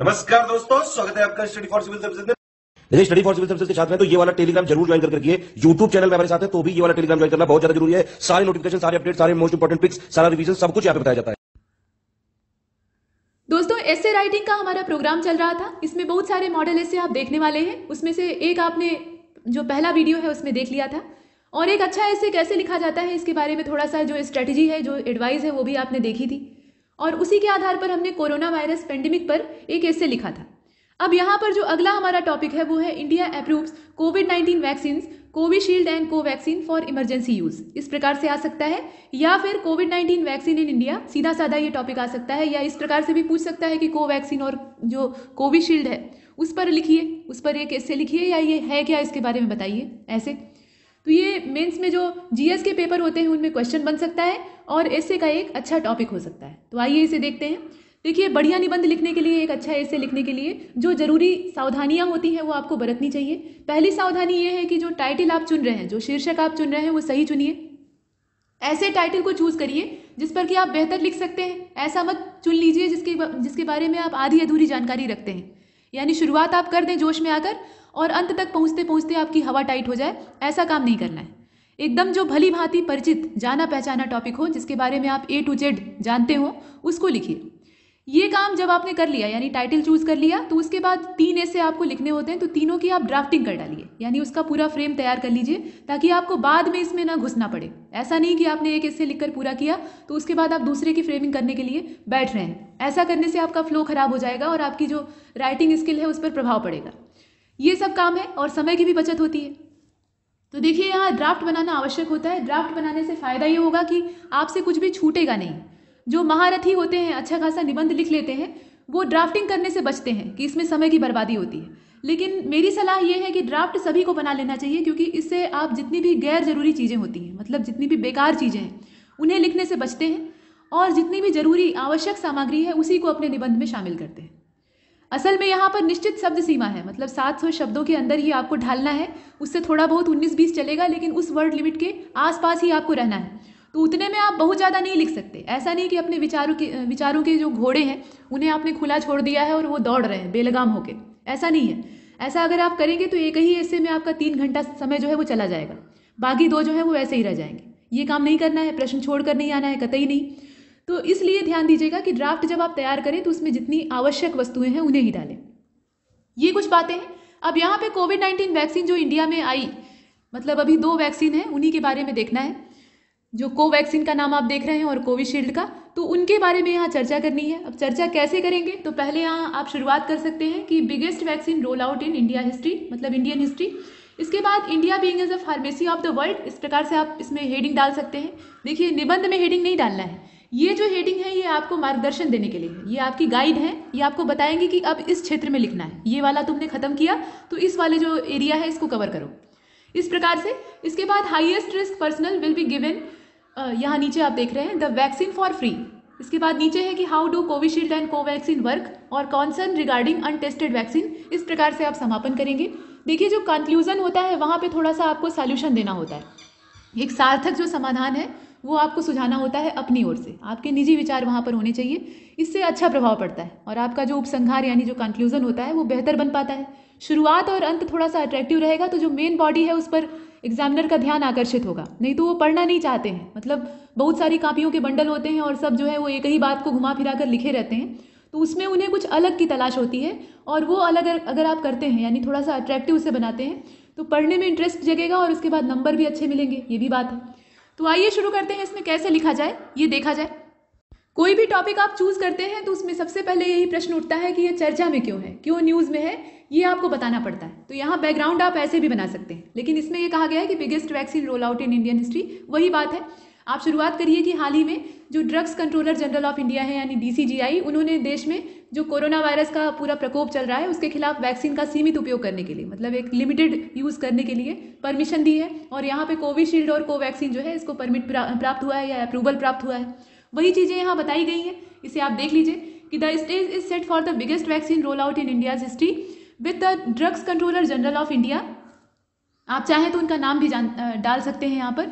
नमस्कार दोस्तों, स्वागत है आपका स्टडी फॉर सिविल सर्विसेज़ में। स्टडी फॉर सिविल सर्विसेज़ के छात्र हैं तो ये वाला टेलीग्राम ज़रूर ज्वाइन करके रखिए यूट्यूब चैनल में हमारे साथ है तो भी ये वाला टेलीग्राम ज्वाइन करना बहुत ज़्यादा ज़रूरी है। सारे नोटिफिकेशन सारे अपडेट सारे मोस्ट इंपोर्टेंट पिक्स सारा रिवीजन सब कुछ यहाँ पे बताया जाता है। दोस्तों ऐसे राइटिंग का हमारा प्रोग्राम चल रहा था। इसमें बहुत सारे मॉडल ऐसे आप देखने वाले हैं। उसमें से एक आपने जो पहला वीडियो है, उसमें देख लिया था। और एक अच्छा ऐसे कैसे लिखा जाता है, इसके बारे में थोड़ा सा जो स्ट्रेटजी है, जो एडवाइस है, वो भी आपने देखी थी। और उसी के आधार पर हमने कोरोना वायरस पेंडेमिक पर एक ऐसे लिखा था। अब यहाँ पर जो अगला हमारा टॉपिक है, वो है India approves COVID nineteen vaccine Covishield and Covaxin for emergency use इस प्रकार से आ सकता है, या फिर COVID nineteen vaccine in India सीधा साधा ये टॉपिक आ सकता है, या इस प्रकार से भी पूछ सकता है कि कोवैक्सीन और जो कोविशील्ड है, उस पर लिखिए, उस पर एक ऐसे लिखिए, या ये है क्या इसके बारे में बताइए, ऐसे। तो ये मेंस में जो जीएस के पेपर होते हैं, उनमें क्वेश्चन बन सकता है और ऐसे का एक अच्छा टॉपिक हो सकता है। तो आइए इसे देखते हैं। देखिए, बढ़िया निबंध लिखने के लिए, एक अच्छा ऐसे लिखने के लिए, जो ज़रूरी सावधानियाँ होती हैं, वो आपको बरतनी चाहिए। पहली सावधानी ये है कि जो टाइटल आप चुन रहे हैं, जो शीर्षक आप चुन रहे हैं, वो सही चुनिए। ऐसे टाइटल को चूज़ करिए, जिस पर कि आप बेहतर लिख सकते हैं। ऐसा मत चुन लीजिए जिसके जिसके बारे में आप आधी अधूरी जानकारी रखते हैं। यानी शुरुआत आप कर दें जोश में आकर और अंत तक पहुँचते पहुँचते आपकी हवा टाइट हो जाए, ऐसा काम नहीं करना है। एकदम जो भली भांति परिचित जाना पहचाना टॉपिक हो, जिसके बारे में आप ए टू जेड जानते हो, उसको लिखिए। ये काम जब आपने कर लिया, यानी टाइटल चूज़ कर लिया तो उसके बाद तीन ऐसे आपको लिखने होते हैं तो तीनों की आप ड्राफ्टिंग कर डालिए। यानी उसका पूरा फ्रेम तैयार कर लीजिए, ताकि आपको बाद में इसमें ना घुसना पड़े। ऐसा नहीं कि आपने एक ऐसे लिखकर पूरा किया तो उसके बाद आप दूसरे की फ्रेमिंग करने के लिए बैठ रहे हैं। ऐसा करने से आपका फ्लो खराब हो जाएगा और आपकी जो राइटिंग स्किल है, उस पर प्रभाव पड़ेगा। ये सब काम है और समय की भी बचत होती है। तो देखिए, यहाँ ड्राफ्ट बनाना आवश्यक होता है। ड्राफ्ट बनाने से फ़ायदा ये होगा कि आपसे कुछ भी छूटेगा नहीं। जो महारथी होते हैं अच्छा खासा निबंध लिख लेते हैं, वो ड्राफ्टिंग करने से बचते हैं कि इसमें समय की बर्बादी होती है। लेकिन मेरी सलाह ये है कि ड्राफ्ट सभी को बना लेना चाहिए क्योंकि इससे आप जितनी भी गैर ज़रूरी चीज़ें होती हैं मतलब जितनी भी बेकार चीज़ें हैं, उन्हें लिखने से बचते हैं और जितनी भी ज़रूरी आवश्यक सामग्री है, उसी को अपने निबंध में शामिल करते हैं। असल में यहाँ पर निश्चित शब्द सीमा है मतलब 700 शब्दों के अंदर ही आपको ढालना है, उससे थोड़ा बहुत 19-20 चलेगा, लेकिन उस वर्ड लिमिट के आसपास ही आपको रहना है। तो उतने में आप बहुत ज़्यादा नहीं लिख सकते। ऐसा नहीं कि अपने विचारों के विचारों के जो घोड़े हैं, उन्हें आपने खुला छोड़ दिया है और वो दौड़ रहे हैं, बेलगाम होके। ऐसा नहीं है। ऐसा अगर आप करेंगे तो एक ही ऐसे में आपका तीन घंटा समय जो है वो चला जाएगा। बाकी दो जो है वो ऐसे ही रह जाएँगे। ये काम नहीं करना है, प्रश्न छोड़ कर नहीं आना है, कतई नहीं। तो इसलिए ध्यान दीजिएगा कि ड्राफ्ट जब आप तैयार करें तो उसमें जितनी आवश्यक वस्तुएँ हैं उन्हें ही डालें। ये कुछ बातें हैं। अब यहाँ पे कोविड नाइन्टीन वैक्सीन जो इंडिया में आई मतलब अभी दो वैक्सीन है, उन्हीं के बारे में देखना है। जो कोवैक्सीन का नाम आप देख रहे हैं और कोविशील्ड का तो उनके बारे में यहाँ चर्चा करनी है। अब चर्चा कैसे करेंगे? तो पहले यहाँ आप शुरुआत कर सकते हैं कि biggest vaccine roll out in India history मतलब इंडियन हिस्ट्री इसके बाद India being as a pharmacy of the world इस प्रकार से आप इसमें हेडिंग डाल सकते हैं। देखिए, निबंध में हेडिंग नहीं डालना है। ये जो हेडिंग है, ये आपको मार्गदर्शन देने के लिए है। ये आपकी गाइड है। ये आपको बताएँगे कि अब इस क्षेत्र में लिखना है। ये वाला तुमने खत्म किया तो इस वाले जो एरिया है, इसको कवर करो। इस प्रकार से, इसके बाद highest risk personal will be given यहाँ नीचे आप देख रहे हैं द वैक्सीन फॉर फ्री इसके बाद नीचे है कि how do Covishield and Covaxin work और कॉन्सर्न रिगार्डिंग अनटेस्टेड वैक्सीन इस प्रकार से आप समापन करेंगे. देखिए, जो कंक्लूजन होता है, वहाँ पे थोड़ा सा आपको सॉल्यूशन देना होता है. एक सार्थक जो समाधान है, वो आपको सुझाना होता है अपनी ओर से. आपके निजी विचार वहाँ पर होने चाहिए. इससे अच्छा प्रभाव पड़ता है और आपका जो उपसंहार यानी जो कंक्लूजन होता है, वो बेहतर बन पाता है. शुरुआत और अंत थोड़ा सा अट्रैक्टिव रहेगा तो जो मेन बॉडी है, उस पर एग्जामिनर का ध्यान आकर्षित होगा। नहीं तो वो पढ़ना नहीं चाहते हैं। मतलब बहुत सारी कापियों के बंडल होते हैं और सब जो है वो एक ही बात को घुमा फिरा कर लिखे रहते हैं। तो उसमें उन्हें कुछ अलग की तलाश होती है और वो अलग अगर आप करते हैं, यानी थोड़ा सा अट्रैक्टिव से बनाते हैं तो पढ़ने में इंटरेस्ट जगेगा और उसके बाद नंबर भी अच्छे मिलेंगे। ये भी बात है। तो आइए शुरू करते हैं इसमें कैसे लिखा जाए, ये देखा जाए। कोई भी टॉपिक आप चूज़ करते हैं तो उसमें सबसे पहले यही प्रश्न उठता है कि ये चर्चा में क्यों है, क्यों न्यूज़ में है, ये आपको बताना पड़ता है। तो यहाँ बैकग्राउंड आप ऐसे भी बना सकते हैं। लेकिन इसमें ये कहा गया है कि biggest vaccine roll out in Indian history वही बात है। आप शुरुआत करिए कि हाल ही में जो drugs controller general of India है, यानी डीसीजीआई उन्होंने देश में जो कोरोना वायरस का पूरा प्रकोप चल रहा है, उसके खिलाफ वैक्सीन का सीमित उपयोग करने के लिए मतलब एक लिमिटेड यूज़ करने के लिए परमिशन दी है, और यहाँ पे कोविशील्ड और कोवैक्सीन जो है, इसको परमिट प्राप्त हुआ है या अप्रूवल प्राप्त हुआ है। वही चीज़ें यहाँ बताई गई हैं, इसे आप देख लीजिए कि the stage is set for the biggest vaccine roll out in India's history with the drugs controller general of India आप चाहें तो उनका नाम भी जान डाल सकते हैं यहाँ पर।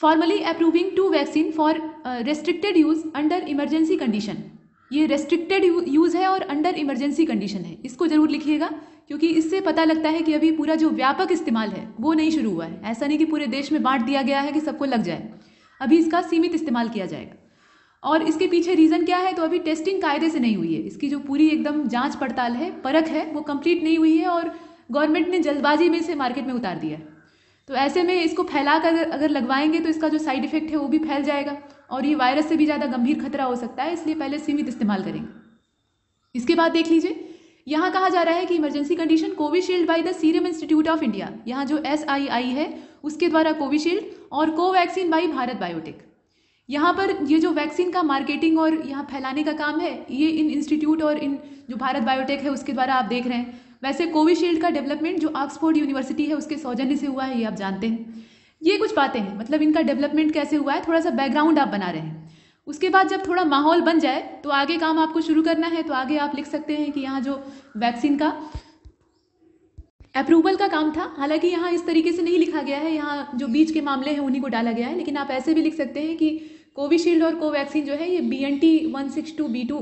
Formally approving two vaccine for restricted use under emergency condition ये रेस्ट्रिक्टेड यूज़ है और अंडर इमरजेंसी कंडीशन है। इसको ज़रूर लिखिएगा, क्योंकि इससे पता लगता है कि अभी पूरा जो व्यापक इस्तेमाल है, वो नहीं शुरू हुआ है। ऐसा नहीं कि पूरे देश में बांट दिया गया है कि सबको लग जाए। अभी इसका सीमित इस्तेमाल किया जाएगा। और इसके पीछे रीज़न क्या है तो अभी टेस्टिंग कायदे से नहीं हुई है। इसकी जो पूरी एकदम जाँच पड़ताल है, परख है, वो कंप्लीट नहीं हुई है और गवर्नमेंट ने जल्दबाजी में इसे मार्केट में उतार दिया है। तो ऐसे में इसको फैला कर अगर लगवाएँगे तो इसका जो साइड इफ़ेक्ट है वो भी फैल जाएगा और ये वायरस से भी ज़्यादा गंभीर खतरा हो सकता है, इसलिए पहले सीमित इस्तेमाल करेंगे। इसके बाद देख लीजिए, यहाँ कहा जा रहा है कि emergency condition Covishield by the serum institute of India, यहाँ जो SII है, उसके द्वारा कोविशील्ड और कोवैक्सीन बाई भारत बायोटेक। यहाँ पर ये जो वैक्सीन का मार्केटिंग और यहाँ फैलाने का काम है, ये इन इंस्टीट्यूट और इन जो भारत बायोटेक है, उसके द्वारा आप देख रहे हैं। वैसे कोविशील्ड का डेवलपमेंट जो ऑक्सफोर्ड यूनिवर्सिटी है, उसके सौजन्य से हुआ है, ये आप जानते हैं। ये कुछ बातें हैं मतलब इनका डेवलपमेंट कैसे हुआ है थोड़ा सा बैकग्राउंड आप बना रहे हैं। उसके बाद जब थोड़ा माहौल बन जाए तो आगे काम आपको शुरू करना है तो आगे आप लिख सकते हैं कि यहाँ जो वैक्सीन का अप्रूवल का काम था। हालाँकि यहाँ इस तरीके से नहीं लिखा गया है, यहाँ जो बीच के मामले हैं, उन्हीं को डाला गया है, लेकिन आप ऐसे भी लिख सकते हैं कि कोविशील्ड और कोवैक्सीन जो है, ये B N T one six two B two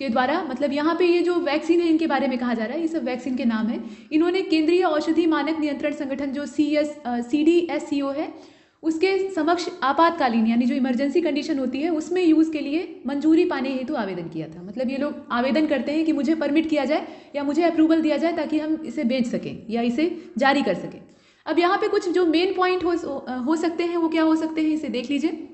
के द्वारा मतलब यहाँ पे ये जो वैक्सीन है, इनके बारे में कहा जा रहा है, ये सब वैक्सीन के नाम है। इन्होंने केंद्रीय औषधि मानक नियंत्रण संगठन जो C S C D S C O है, उसके समक्ष आपातकालीन, यानी जो इमरजेंसी कंडीशन होती है, उसमें यूज़ के लिए मंजूरी पाने हेतु आवेदन किया था। मतलब ये लोग आवेदन करते हैं कि मुझे परमिट किया जाए या मुझे अप्रूवल दिया जाए ताकि हम इसे बेच सकें या इसे जारी कर सकें। अब यहाँ पे कुछ जो मेन पॉइंट हो हो सकते हैं, वो क्या हो सकते हैं, इसे देख लीजिए।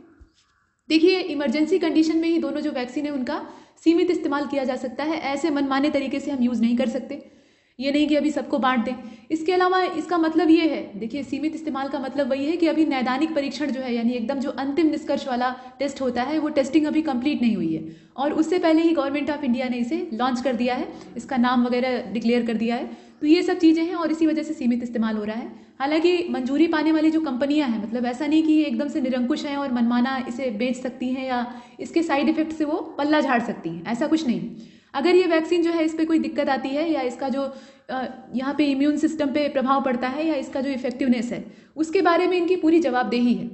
देखिए इमरजेंसी कंडीशन में ही दोनों जो वैक्सीन है, उनका सीमित इस्तेमाल किया जा सकता है। ऐसे मनमाने तरीके से हम यूज़ नहीं कर सकते। ये नहीं कि अभी सबको बांट दें। इसके अलावा इसका मतलब ये है, देखिए, सीमित इस्तेमाल का मतलब वही है कि अभी नैदानिक परीक्षण जो है, यानी एकदम जो अंतिम निष्कर्ष वाला टेस्ट होता है, वो टेस्टिंग अभी कंप्लीट नहीं हुई है। और उससे पहले ही गवर्नमेंट ऑफ़ इंडिया ने इसे लॉन्च कर दिया है, इसका नाम वगैरह डिक्लेयर कर दिया है। तो ये सब चीज़ें हैं और इसी वजह से सीमित इस्तेमाल हो रहा है। हालाँकि मंजूरी पाने वाली जो कंपनियाँ हैं मतलब ऐसा नहीं कि ये एकदम से निरंकुश हैं और मनमाना इसे बेच सकती हैं या इसके साइड इफ़ेक्ट से वो पल्ला झाड़ सकती हैं, ऐसा कुछ नहीं। अगर ये वैक्सीन जो है इस पर कोई दिक्कत आती है या इसका जो यहाँ पे इम्यून सिस्टम पे प्रभाव पड़ता है या इसका जो इफेक्टिवनेस है, उसके बारे में इनकी पूरी जवाबदेही है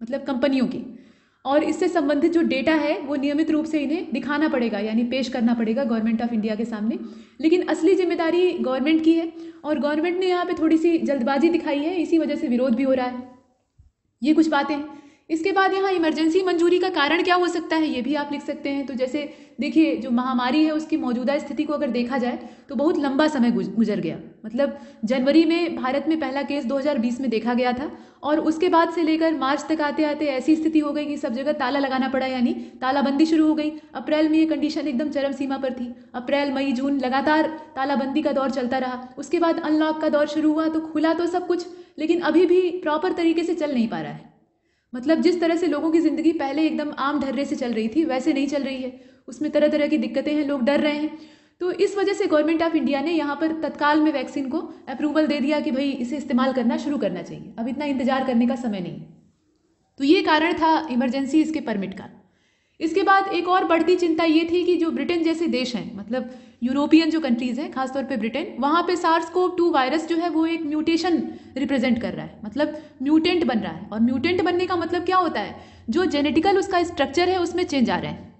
मतलब कंपनियों की। और इससे संबंधित जो डेटा है, वो नियमित रूप से इन्हें दिखाना पड़ेगा, यानी पेश करना पड़ेगा गवर्नमेंट ऑफ़ इंडिया के सामने। लेकिन असली ज़िम्मेदारी गवर्नमेंट की है और गवर्नमेंट ने यहाँ पे थोड़ी सी जल्दबाजी दिखाई है, इसी वजह से विरोध भी हो रहा है। ये कुछ बातें इसके बाद यहाँ इमरजेंसी मंजूरी का कारण क्या हो सकता है, ये भी आप लिख सकते हैं। तो जैसे देखिए, जो महामारी है, उसकी मौजूदा स्थिति को अगर देखा जाए तो बहुत लंबा समय गुजर गया। मतलब जनवरी में भारत में पहला केस 2020 में देखा गया था और उसके बाद से लेकर मार्च तक आते आते ऐसी स्थिति हो गई कि सब जगह ताला लगाना पड़ा यानी तालाबंदी शुरू हो गई। अप्रैल में ये कंडीशन एकदम चरम सीमा पर थी। अप्रैल, मई, जून लगातार तालाबंदी का दौर चलता रहा। उसके बाद अनलॉक का दौर शुरू हुआ तो खुला तो सब कुछ, लेकिन अभी भी प्रॉपर तरीके से चल नहीं पा रहा है। मतलब जिस तरह से लोगों की ज़िंदगी पहले एकदम आम ढर्रे से चल रही थी, वैसे नहीं चल रही है। उसमें तरह तरह की दिक्कतें हैं, लोग डर रहे हैं। तो इस वजह से गवर्नमेंट ऑफ़ इंडिया ने यहाँ पर तत्काल में वैक्सीन को अप्रूवल दे दिया कि भाई इसे इस्तेमाल करना शुरू करना चाहिए। अब इतना इंतज़ार करने का समय नहीं। तो ये कारण था इमरजेंसी इसके परमिट का। इसके बाद एक और बढ़ती चिंता ये थी कि जो ब्रिटेन जैसे देश हैं मतलब यूरोपियन जो कंट्रीज़ हैं, खासतौर पे ब्रिटेन, वहाँ पे सार्स को टू वायरस जो है वो एक म्यूटेशन रिप्रेजेंट कर रहा है। मतलब म्यूटेंट बन रहा है। और म्यूटेंट बनने का मतलब क्या होता है? जो जेनेटिकल उसका स्ट्रक्चर है, उसमें चेंज आ रहा है।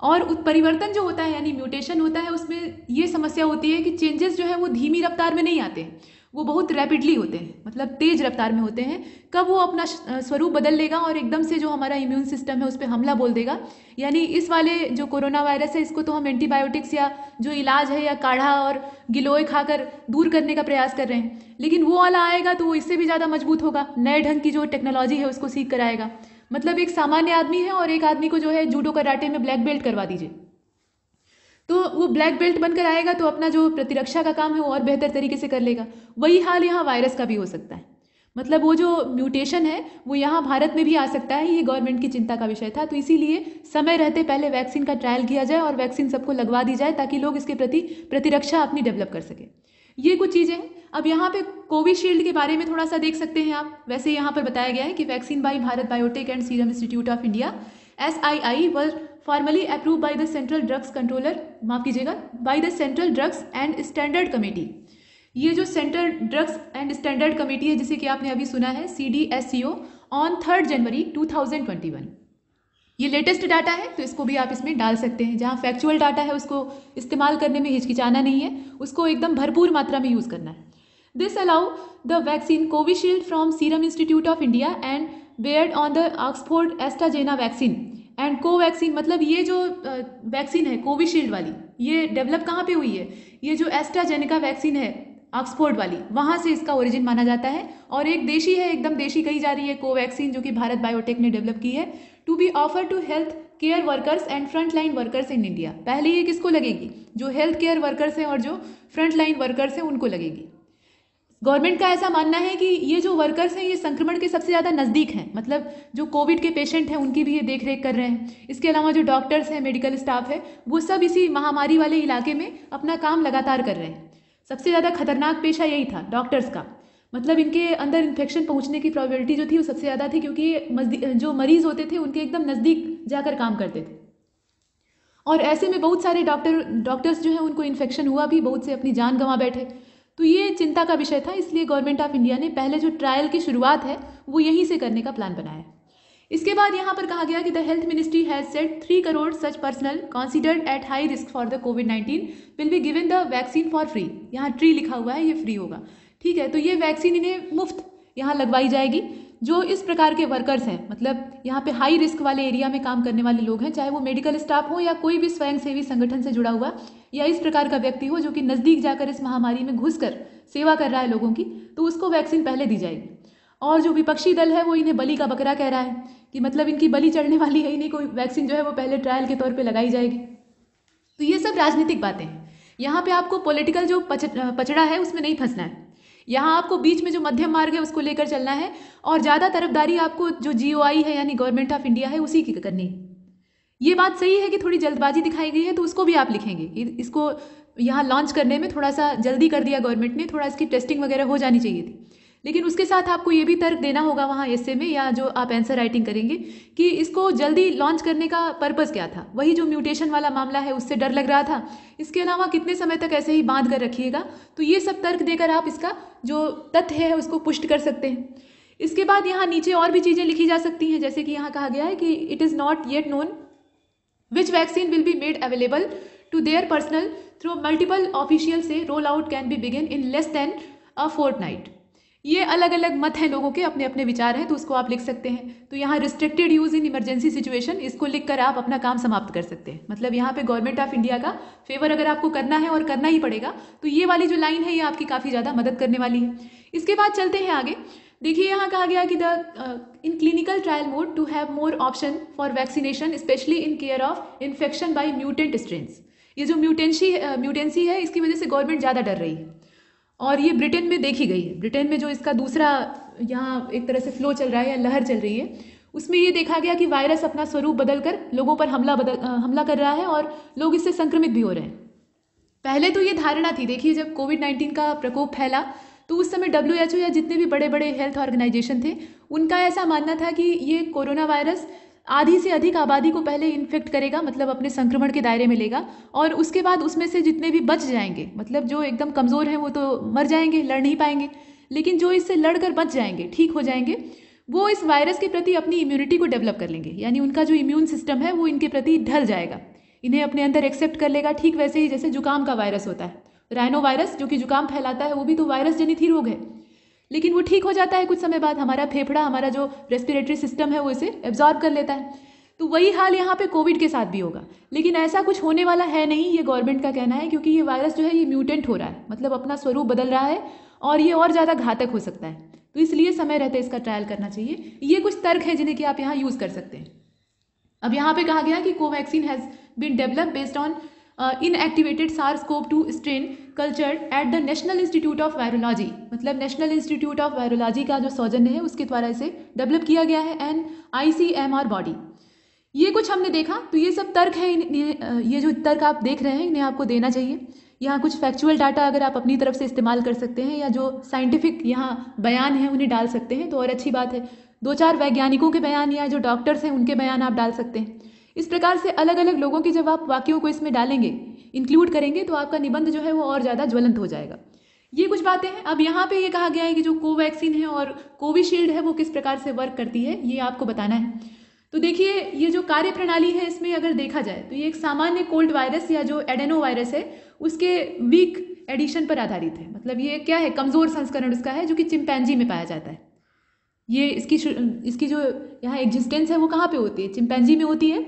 और उत्परिवर्तन जो होता है, यानी म्यूटेशन होता है, उसमें ये समस्या होती है कि चेंजेस जो है वो धीमी रफ्तार में नहीं आते। वो बहुत रैपिडली होते हैं मतलब तेज रफ्तार में होते हैं। कब वो अपना स्वरूप बदल लेगा और एकदम से जो हमारा इम्यून सिस्टम है उस पर हमला बोल देगा? यानी इस वाले जो कोरोना वायरस है, इसको तो हम एंटीबायोटिक्स या जो इलाज है या काढ़ा और गिलोय खाकर दूर करने का प्रयास कर रहे हैं। लेकिन वो वाला आएगा तो वो इससे भी ज़्यादा मज़बूत होगा, नए ढंग की जो टेक्नोलॉजी है उसको सीख कर आएगा। मतलब एक सामान्य आदमी है और एक आदमी को जो है जूडो कराटे में ब्लैक बेल्ट करवा दीजिए। तो वो ब्लैक बेल्ट बनकर आएगा तो अपना जो प्रतिरक्षा का काम है वो और बेहतर तरीके से कर लेगा। वही हाल यहाँ वायरस का भी हो सकता है। मतलब वो जो म्यूटेशन है, वो यहाँ भारत में भी आ सकता है, ये गवर्नमेंट की चिंता का विषय था। तो इसीलिए समय रहते पहले वैक्सीन का ट्रायल किया जाए और वैक्सीन सबको लगवा दी जाए ताकि लोग इसके प्रति प्रतिरक्षा अपनी डेवलप कर सकें। ये कुछ चीज़ें हैं। अब यहाँ पे कोविशील्ड के बारे में थोड़ा सा देख सकते हैं आप। वैसे यहाँ पर बताया गया है कि vaccine by Bharat Biotech and serum institute of India S I I were formally approve by the central drugs controller माफ़ कीजिएगा by the central drugs and standard committee ये जो central drugs and standard committee है, जिसे कि आपने अभी सुना है C D S C O on third January two thousand twenty one ये लेटेस्ट डाटा है तो इसको भी आप इसमें डाल सकते हैं। जहाँ फैक्चुअल डाटा है, उसको इस्तेमाल करने में हिचकिचाना नहीं है, उसको एकदम भरपूर मात्रा में यूज़ करना है। This allow the vaccine Covishield from serum institute of India and bared on the Oxford AstraZeneca vaccine and Covaxin मतलब ये जो वैक्सीन है कोविशील्ड वाली, ये डेवलप कहाँ पे हुई है? ये जो एस्ट्राजेनिका वैक्सीन है ऑक्सफोर्ड वाली, वहाँ से इसका ओरिजिन माना जाता है। और एक देशी है, एकदम देशी कही जा रही है कोवैक्सीन जो कि भारत बायोटेक ने डेवलप की है to be offer to health care workers and front line workers in India पहले ये किसको लगेगी? जो हेल्थ केयर वर्कर्स हैं और जो फ्रंट लाइन वर्कर्स हैं, उनको लगेगी। गवर्नमेंट का ऐसा मानना है कि ये जो वर्कर्स हैं, ये संक्रमण के सबसे ज़्यादा नज़दीक हैं। मतलब जो कोविड के पेशेंट हैं, उनकी भी ये देख रेख कर रहे हैं। इसके अलावा जो डॉक्टर्स हैं मेडिकल स्टाफ है, वो सब इसी महामारी वाले इलाके में अपना काम लगातार कर रहे हैं। सबसे ज़्यादा खतरनाक पेशा यही था डॉक्टर्स का। मतलब इनके अंदर इन्फेक्शन पहुँचने की प्रॉबिलिटी जो थी, वो सबसे ज़्यादा थी क्योंकि जो मरीज़ होते थे, उनके एकदम नज़दीक जाकर काम करते थे। और ऐसे में बहुत सारे डॉक्टर डॉक्टर्स जो हैं, उनको इन्फेक्शन हुआ भी, बहुत से अपनी जान गंवा बैठे। तो ये चिंता का विषय था, इसलिए गवर्नमेंट ऑफ़ इंडिया ने पहले जो ट्रायल की शुरुआत है, वो यहीं से करने का प्लान बनाया इसके बाद यहाँ पर कहा गया कि the health ministry has set three crore such personal considered at high risk for the COVID nineteen will be given the vaccine for free यहाँ ट्री लिखा हुआ है, ये फ्री होगा। ठीक है तो ये वैक्सीन इन्हें मुफ़्त यहाँ लगवाई जाएगी। जो इस प्रकार के वर्कर्स हैं मतलब यहाँ पे हाई रिस्क वाले एरिया में काम करने वाले लोग हैं, चाहे वो मेडिकल स्टाफ हो या कोई भी स्वयंसेवी संगठन से जुड़ा हुआ, या इस प्रकार का व्यक्ति हो जो कि नज़दीक जाकर इस महामारी में घुस कर सेवा कर रहा है लोगों की तो उसको वैक्सीन पहले दी जाएगी। और जो विपक्षी दल है, वो इन्हें बलि का बकरा कह रहा है कि मतलब इनकी बलि चढ़ने वाली है, इन्हीं कोई वैक्सीन जो है वो पहले ट्रायल के तौर पर लगाई जाएगी। तो ये सब राजनीतिक बातें हैं। यहाँ पे आपको पॉलिटिकल जो पचड़ा है, उसमें नहीं फंसना है। यहाँ आपको बीच में जो मध्यम मार्ग है, उसको लेकर चलना है और ज़्यादा तरफदारी आपको जो जीओआई है, यानी गवर्नमेंट ऑफ़ इंडिया है, उसी की करनी है। ये बात सही है कि थोड़ी जल्दबाजी दिखाई गई है तो उसको भी आप लिखेंगे। इसको यहाँ लॉन्च करने में थोड़ा सा जल्दी कर दिया गवर्नमेंट ने, थोड़ा इसकी टेस्टिंग वगैरह हो जानी चाहिए थी। लेकिन उसके साथ आपको ये भी तर्क देना होगा वहाँ एसे में या जो आप आंसर राइटिंग करेंगे कि इसको जल्दी लॉन्च करने का पर्पज़ क्या था? वही जो म्यूटेशन वाला मामला है, उससे डर लग रहा था। इसके अलावा कितने समय तक ऐसे ही बाँध कर रखिएगा? तो ये सब तर्क देकर आप इसका जो तथ्य है, उसको पुष्ट कर सकते हैं। इसके बाद यहाँ नीचे और भी चीज़ें लिखी जा सकती हैं, जैसे कि यहाँ कहा गया है कि it is not yet known which vaccine will be made available to their personal through multiple officials roll out can be begin in less than a fortnight ये अलग अलग मत हैं लोगों के अपने अपने विचार हैं तो उसको आप लिख सकते हैं। तो यहाँ restricted use in emergency situation इसको लिख कर आप अपना काम समाप्त कर सकते हैं। मतलब यहाँ पे गवर्नमेंट ऑफ़ इंडिया का फेवर अगर आपको करना है और करना ही पड़ेगा तो ये वाली जो लाइन है, ये आपकी काफ़ी ज़्यादा मदद करने वाली है। इसके बाद चलते हैं आगे। देखिए, यहाँ कहा गया कि the in clinical trial mode to have more option for vaccination specially in care of infection by mutant strains ये जो म्यूटेंसी म्यूटेंसी है, इसकी वजह से गवर्नमेंट ज़्यादा डर रही है। और ये ब्रिटेन में देखी गई है। ब्रिटेन में जो इसका दूसरा यहाँ एक तरह से फ्लो चल रहा है या लहर चल रही है, उसमें ये देखा गया कि वायरस अपना स्वरूप बदल कर लोगों पर हमला बदल हमला कर रहा है और लोग इससे संक्रमित भी हो रहे हैं। पहले तो ये धारणा थी, देखिए जब कोविड नाइन्टीन का प्रकोप फैला तो उस समय डब्ल्यूएचओ या जितने भी बड़े बड़े हेल्थ ऑर्गेनाइजेशन थे, उनका ऐसा मानना था कि ये कोरोना वायरस आधी से अधिक आबादी को पहले इन्फेक्ट करेगा मतलब अपने संक्रमण के दायरे में लेगा और उसके बाद उसमें से जितने भी बच जाएँगे मतलब जो एकदम कमज़ोर हैं वो तो मर जाएँगे, लड़ नहीं पाएँगे, लेकिन जो इससे लड़कर बच जाएँगे, ठीक हो जाएँगे, वो इस वायरस के प्रति अपनी इम्यूनिटी को डेवलप कर लेंगे, यानी उनका जो इम्यून सिस्टम है वो इनके प्रति ढल जाएगा, इन्हें अपने अंदर एक्सेप्ट कर लेगा, ठीक वैसे ही जैसे जुकाम का वायरस होता है राइनो वायरस जो कि जुकाम फैलाता है, वो भी तो वायरस जनित ही रोग है लेकिन वो ठीक हो जाता है कुछ समय बाद। हमारा फेफड़ा, हमारा जो रेस्पिरेटरी सिस्टम है, वो इसे एब्जॉर्ब कर लेता है। तो वही हाल यहाँ पे कोविड के साथ भी होगा। लेकिन ऐसा कुछ होने वाला है नहीं, ये गवर्नमेंट का कहना है, क्योंकि ये वायरस जो है, ये म्यूटेंट हो रहा है। मतलब अपना स्वरूप बदल रहा है और ये और ज़्यादा घातक हो सकता है। तो इसलिए समय रहते इसका ट्रायल करना चाहिए। ये कुछ तर्क है जिन्हें कि आप यहाँ यूज़ कर सकते हैं। अब यहाँ पे कहा गया कि Covaxin has been develop based on inactivated SARS CoV two strain cultured at the national institute of virology मतलब नेशनल इंस्टीट्यूट ऑफ़ वायरोलॉजी का जो सौजन्य है, उसके द्वारा इसे डेवलप किया गया है N I C M R body ये कुछ हमने देखा तो ये सब तर्क है ये जो तर्क आप देख रहे हैं, इन्हें आपको देना चाहिए। यहाँ कुछ फैक्चुअल डाटा अगर आप अपनी तरफ़ से इस्तेमाल कर सकते हैं, या जो साइंटिफिक यहाँ बयान हैं, उन्हें डाल सकते हैं तो और अच्छी बात है। दो चार वैज्ञानिकों के बयान या जो डॉक्टर्स हैं, उनके बयान आप डाल सकते हैं। इस प्रकार से अलग अलग लोगों की जब आप वाक्यों को इसमें डालेंगे इंक्लूड करेंगे तो आपका निबंध जो है वो और ज़्यादा ज्वलंत हो जाएगा। ये कुछ बातें हैं। अब यहाँ पे ये कहा गया है कि जो कोवैक्सीन है और कोविशील्ड है, वो किस प्रकार से वर्क करती है, ये आपको बताना है। तो देखिए, ये जो कार्य प्रणाली है, इसमें अगर देखा जाए तो ये एक सामान्य कोल्ड वायरस या जो एडेनो वायरस है, उसके वीक एडिशन पर आधारित है। मतलब ये क्या है, कमज़ोर संस्करण उसका है, जो कि चिंपैंजी में पाया जाता है। ये इसकी इसकी जो यहाँ एग्जिस्टेंस है, वो कहाँ पे होती है? चिंपैंजी में होती है।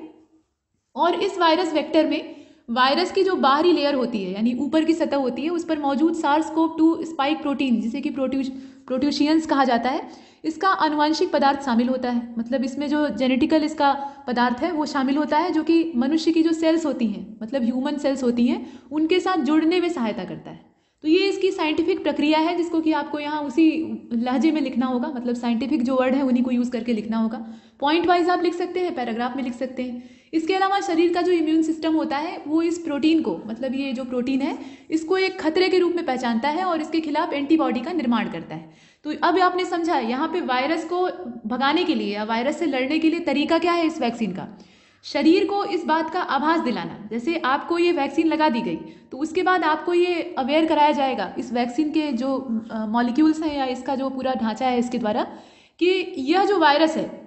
और इस वायरस वेक्टर में वायरस की जो बाहरी लेयर होती है, यानी ऊपर की सतह होती है, उस पर मौजूद SARS CoV two spike protein जिसे कि प्रोट्यूश प्रोट्यूशियंस कहा जाता है, इसका आनुवांशिक पदार्थ शामिल होता है। मतलब इसमें जो जेनेटिकल इसका पदार्थ है, वो शामिल होता है, जो कि मनुष्य की जो सेल्स होती हैं मतलब ह्यूमन सेल्स होती हैं, उनके साथ जुड़ने में सहायता करता है। तो ये इसकी साइंटिफिक प्रक्रिया है, जिसको कि आपको यहाँ उसी लहजे में लिखना होगा मतलब साइंटिफिक जो वर्ड है, उन्हीं को यूज़ करके लिखना होगा। पॉइंट वाइज आप लिख सकते हैं पैराग्राफ में लिख सकते हैं। इसके अलावा शरीर का जो इम्यून सिस्टम होता है, वो इस प्रोटीन को मतलब ये जो प्रोटीन है, इसको एक खतरे के रूप में पहचानता है और इसके खिलाफ एंटीबॉडी का निर्माण करता है। तो अब आपने समझा, यहाँ पे वायरस को भगाने के लिए या वायरस से लड़ने के लिए तरीका क्या है इस वैक्सीन का? शरीर को इस बात का आभास दिलाना, जैसे आपको ये वैक्सीन लगा दी गई तो उसके बाद आपको ये अवेयर कराया जाएगा, इस वैक्सीन के जो मॉलिक्यूल्स हैं या इसका जो पूरा ढांचा है इसके द्वारा, कि यह जो वायरस है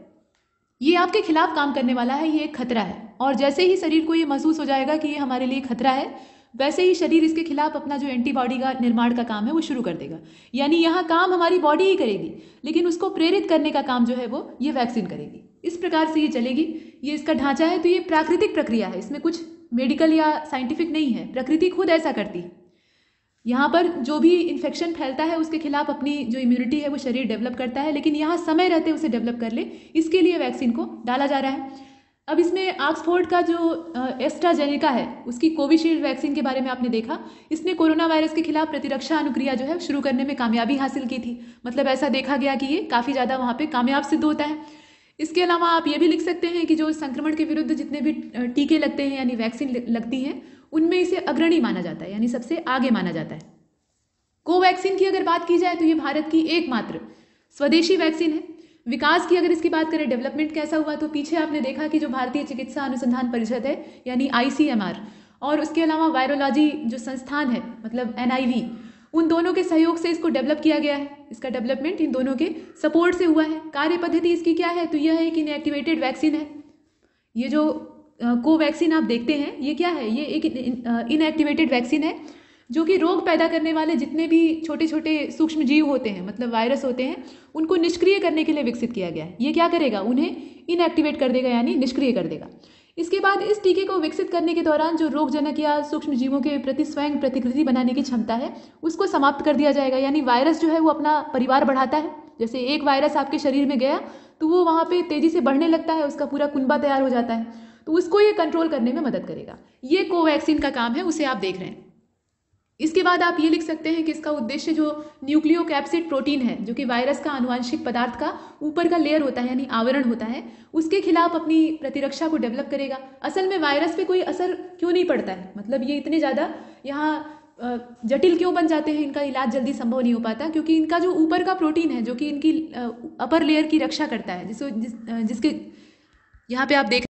ये आपके खिलाफ काम करने वाला है, ये एक खतरा है। और जैसे ही शरीर को ये महसूस हो जाएगा कि ये हमारे लिए खतरा है, वैसे ही शरीर इसके खिलाफ अपना जो एंटीबॉडी का निर्माण का काम है, वो शुरू कर देगा। यानी यहाँ काम हमारी बॉडी ही करेगी, लेकिन उसको प्रेरित करने का काम जो है वो ये वैक्सीन करेगी। इस प्रकार से ये चलेगी। ये इसका ढांचा है तो ये प्राकृतिक प्रक्रिया है। इसमें कुछ मेडिकल या साइंटिफिक नहीं है। प्रकृति खुद ऐसा करती है। यहाँ पर जो भी इन्फेक्शन फैलता है, उसके खिलाफ अपनी जो इम्यूनिटी है, वो शरीर डेवलप करता है, लेकिन यहाँ समय रहते उसे डेवलप कर ले। इसके लिए वैक्सीन को डाला जा रहा है। अब इसमें ऑक्सफोर्ड का जो एस्ट्राजेनिका है, उसकी कोविशील्ड वैक्सीन के बारे में आपने देखा। इसने कोरोना वायरस के खिलाफ प्रतिरक्षा अनुक्रिया जो है, शुरू करने में कामयाबी हासिल की थी। मतलब ऐसा देखा गया कि ये काफ़ी ज़्यादा वहाँ पे कामयाब सिद्ध होता है। इसके अलावा आप ये भी लिख सकते हैं कि जो संक्रमण के विरुद्ध जितने भी टीके लगते हैं, यानी वैक्सीन लगती हैं उनमें इसे अग्रणी माना जाता है, यानी सबसे आगे माना जाता है। कोवैक्सीन की अगर बात की जाए तो ये भारत की एकमात्र स्वदेशी वैक्सीन है। विकास की अगर इसकी बात करें, डेवलपमेंट कैसा हुआ तो पीछे आपने देखा कि जो भारतीय चिकित्सा अनुसंधान परिषद है, यानी आईसीएमआर, और उसके अलावा वायरोलॉजी जो संस्थान है मतलब एनआईवी, उन दोनों के सहयोग से इसको डेवलप किया गया है। इसका डेवलपमेंट इन दोनों के सपोर्ट से हुआ है। कार्य पद्धति इसकी क्या है तो यह एक इनएक्टिवेटेड वैक्सीन है। ये जो कोवैक्सीन आप देखते हैं, ये क्या है? ये एक इनएक्टिवेटेड वैक्सीन है, जो कि रोग पैदा करने वाले जितने भी छोटे छोटे सूक्ष्म जीव होते हैं मतलब वायरस होते हैं, उनको निष्क्रिय करने के लिए विकसित किया गया है। ये क्या करेगा? उन्हें इनएक्टिवेट कर देगा, यानी निष्क्रिय कर देगा। इसके बाद इस टीके को विकसित करने के दौरान जो रोगजनक या सूक्ष्म जीवों के प्रति स्वयं प्रतिकृति बनाने की क्षमता है, उसको समाप्त कर दिया जाएगा। यानी वायरस जो है, वो अपना परिवार बढ़ाता है। जैसे एक वायरस आपके शरीर में गया तो वो वहाँ पे तेज़ी से बढ़ने लगता है, उसका पूरा कुंबा तैयार हो जाता है। तो उसको ये कंट्रोल करने में मदद करेगा। ये कोवैक्सीन का काम है, उसे आप देख रहे हैं। इसके बाद आप ये लिख सकते हैं कि इसका उद्देश्य जो न्यूक्लियोकैप्सिड प्रोटीन है, जो कि वायरस का आनुवांशिक पदार्थ का ऊपर का लेयर होता है, यानी आवरण होता है, उसके खिलाफ अपनी प्रतिरक्षा को डेवलप करेगा। असल में वायरस पे कोई असर क्यों नहीं पड़ता है? मतलब ये इतने ज़्यादा यहाँ जटिल क्यों बन जाते हैं? इनका इलाज जल्दी संभव नहीं हो पाता, क्योंकि इनका जो ऊपर का प्रोटीन है, जो कि इनकी अपर लेयर की रक्षा करता है, जिसको, जिस जिसके, यहाँ पे आप देख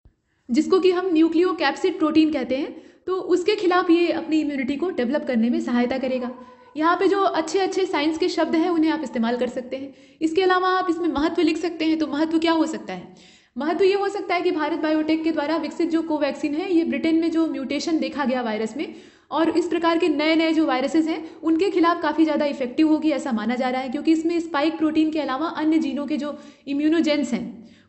जिसको कि हम न्यूक्लियो कैप्सिड प्रोटीन कहते हैं तो उसके खिलाफ ये अपनी इम्यूनिटी को डेवलप करने में सहायता करेगा। यहाँ पे जो अच्छे अच्छे साइंस के शब्द हैं, उन्हें आप इस्तेमाल कर सकते हैं। इसके अलावा आप इसमें महत्व लिख सकते हैं तो महत्व क्या हो सकता है? महत्व ये हो सकता है कि भारत बायोटेक के द्वारा विकसित जो कोवैक्सीन है, ये ब्रिटेन में जो म्यूटेशन देखा गया वायरस में, और इस प्रकार के नए नए जो वायरसेस हैं, उनके खिलाफ काफ़ी ज़्यादा इफ़ेक्टिव होगी, ऐसा माना जा रहा है, क्योंकि इसमें स्पाइक प्रोटीन के अलावा अन्य जीनों के जो इम्यूनोजेंस हैं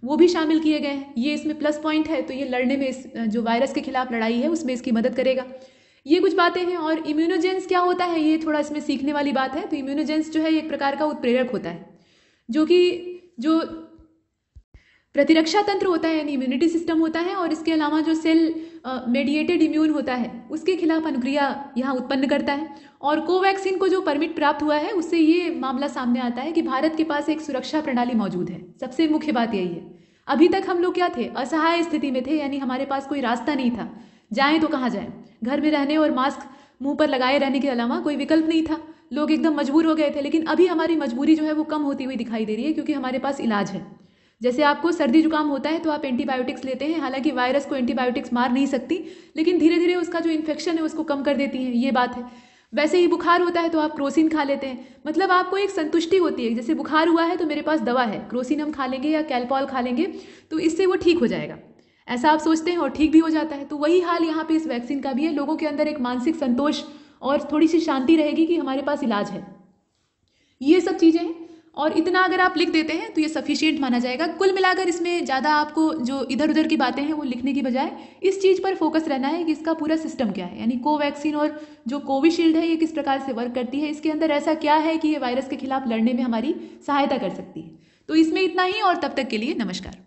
वो भी शामिल किए गए हैं। ये इसमें प्लस पॉइंट है तो ये लड़ने में इस जो वायरस के खिलाफ लड़ाई है, उसमें इसकी मदद करेगा। ये कुछ बातें हैं, और इम्यूनोजेंस क्या होता है, ये थोड़ा इसमें सीखने वाली बात है। तो इम्यूनोजेंस जो है, एक प्रकार का उत्प्रेरक होता है, जो कि, जो प्रतिरक्षा तंत्र होता है, यानी इम्यूनिटी सिस्टम होता है, और इसके अलावा जो सेल मेडिएटेड इम्यून होता है, उसके खिलाफ अनुक्रिया यहाँ उत्पन्न करता है। और कोवैक्सीन को जो परमिट प्राप्त हुआ है, उससे ये मामला सामने आता है कि भारत के पास एक सुरक्षा प्रणाली मौजूद है। सबसे मुख्य बात यही है। अभी तक हम लोग क्या थे? असहाय स्थिति में थे, यानी हमारे पास कोई रास्ता नहीं था। जाएँ तो कहाँ जाएँ? घर में रहने और मास्क मुँह पर लगाए रहने के अलावा कोई विकल्प नहीं था। लोग एकदम मजबूर हो गए थे, लेकिन अभी हमारी मजबूरी जो है वो कम होती हुई दिखाई दे रही है, क्योंकि हमारे पास इलाज है। जैसे आपको सर्दी जुकाम होता है तो आप एंटीबायोटिक्स लेते हैं, हालाँकि वायरस को एंटीबायोटिक्स मार नहीं सकती, लेकिन धीरे धीरे उसका जो इन्फेक्शन है उसको कम कर देती हैं, ये बात है। वैसे ही बुखार होता है तो आप क्रोसिन खा लेते हैं। मतलब आपको एक संतुष्टि होती है, जैसे बुखार हुआ है तो मेरे पास दवा है, क्रोसिन हम खा लेंगे या कैलपॉल खा लेंगे तो इससे वो ठीक हो जाएगा। ऐसा आप सोचते हैं और ठीक भी हो जाता है। तो वही हाल यहाँ पे इस वैक्सीन का भी है। लोगों के अंदर एक मानसिक संतोष और थोड़ी सी शांति रहेगी कि हमारे पास इलाज है। ये सब चीज़ें हैं। और इतना अगर आप लिख देते हैं तो ये सफिशियंट माना जाएगा। कुल मिलाकर इसमें ज़्यादा आपको जो इधर उधर की बातें हैं, वो लिखने की बजाय इस चीज़ पर फोकस रहना है कि इसका पूरा सिस्टम क्या है। यानी कोवैक्सीन और जो कोविशील्ड है, ये किस प्रकार से वर्क करती है, इसके अंदर ऐसा क्या है कि ये वायरस के खिलाफ लड़ने में हमारी सहायता कर सकती है। तो इसमें इतना ही, और तब तक के लिए नमस्कार।